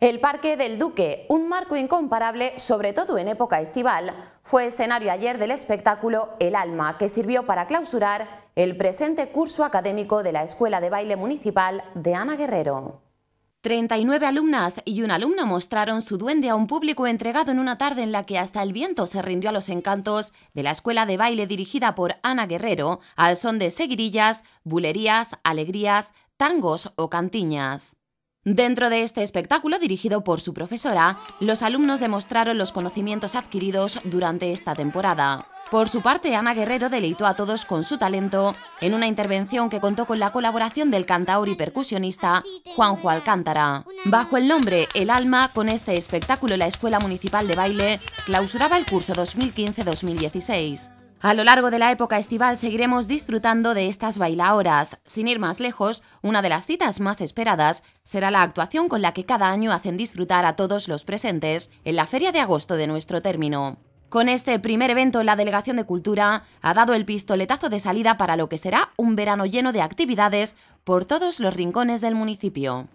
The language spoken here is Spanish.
El Parque del Duque, un marco incomparable, sobre todo en época estival, fue escenario ayer del espectáculo El Alma, que sirvió para clausurar el presente curso académico de la Escuela de Baile Municipal de Ana Guerrero. 39 alumnas y un alumno mostraron su duende a un público entregado en una tarde en la que hasta el viento se rindió a los encantos de la escuela de baile dirigida por Ana Guerrero, al son de seguirillas, bulerías, alegrías, tangos o cantiñas. Dentro de este espectáculo dirigido por su profesora, los alumnos demostraron los conocimientos adquiridos durante esta temporada. Por su parte, Ana Guerrero deleitó a todos con su talento en una intervención que contó con la colaboración del cantaor y percusionista Juanjo Alcántara. Bajo el nombre El Alma, con este espectáculo la Escuela Municipal de Baile clausuraba el curso 2015-2016. A lo largo de la época estival seguiremos disfrutando de estas bailaoras. Sin ir más lejos, una de las citas más esperadas será la actuación con la que cada año hacen disfrutar a todos los presentes en la Feria de Agosto de nuestro término. Con este primer evento, la Delegación de Cultura ha dado el pistoletazo de salida para lo que será un verano lleno de actividades por todos los rincones del municipio.